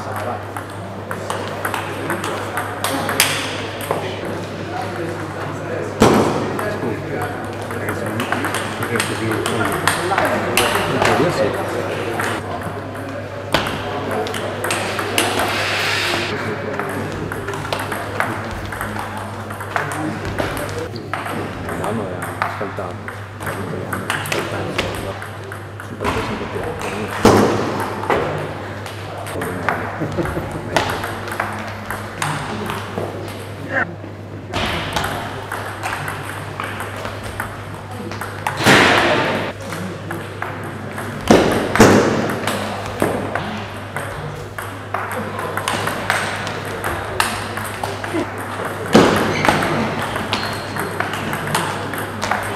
Sau. Thank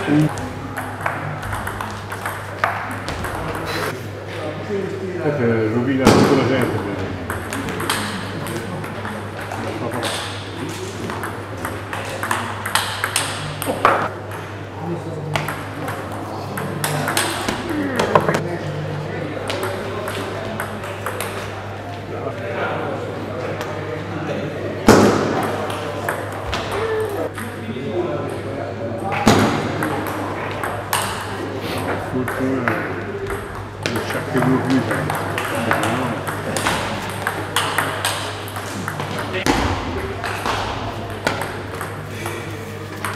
mm -hmm. you. Fortuna il sciacche due guida.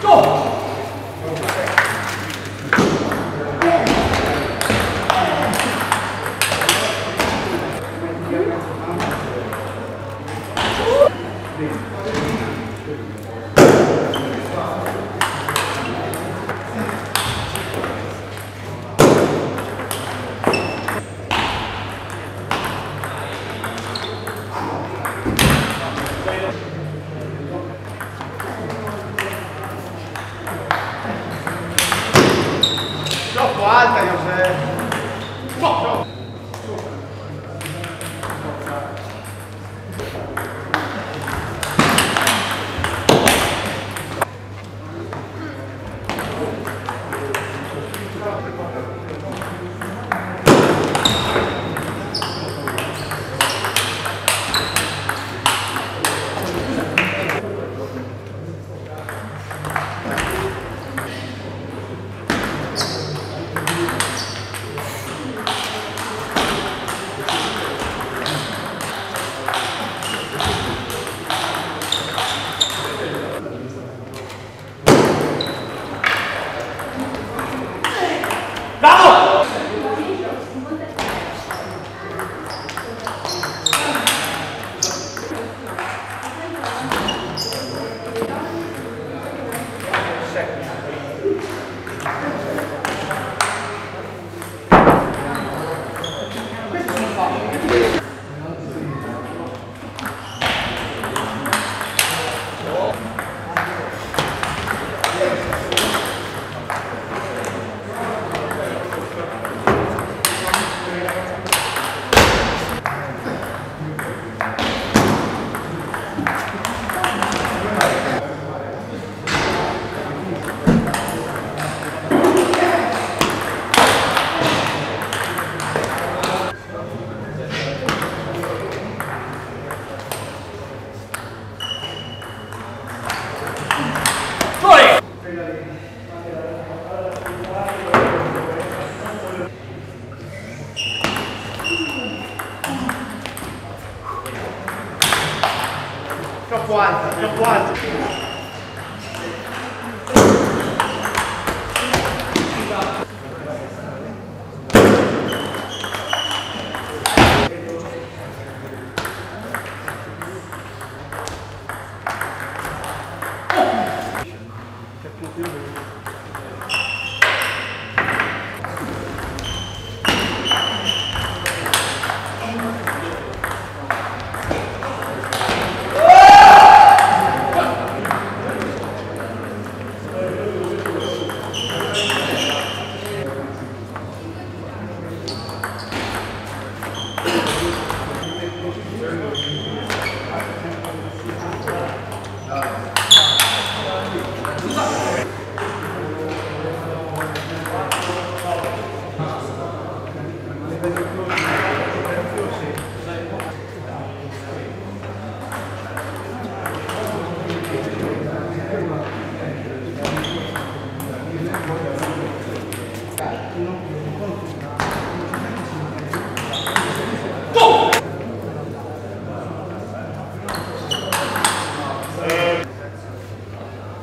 Troppo alta, Giuseppe! No. Campo alto.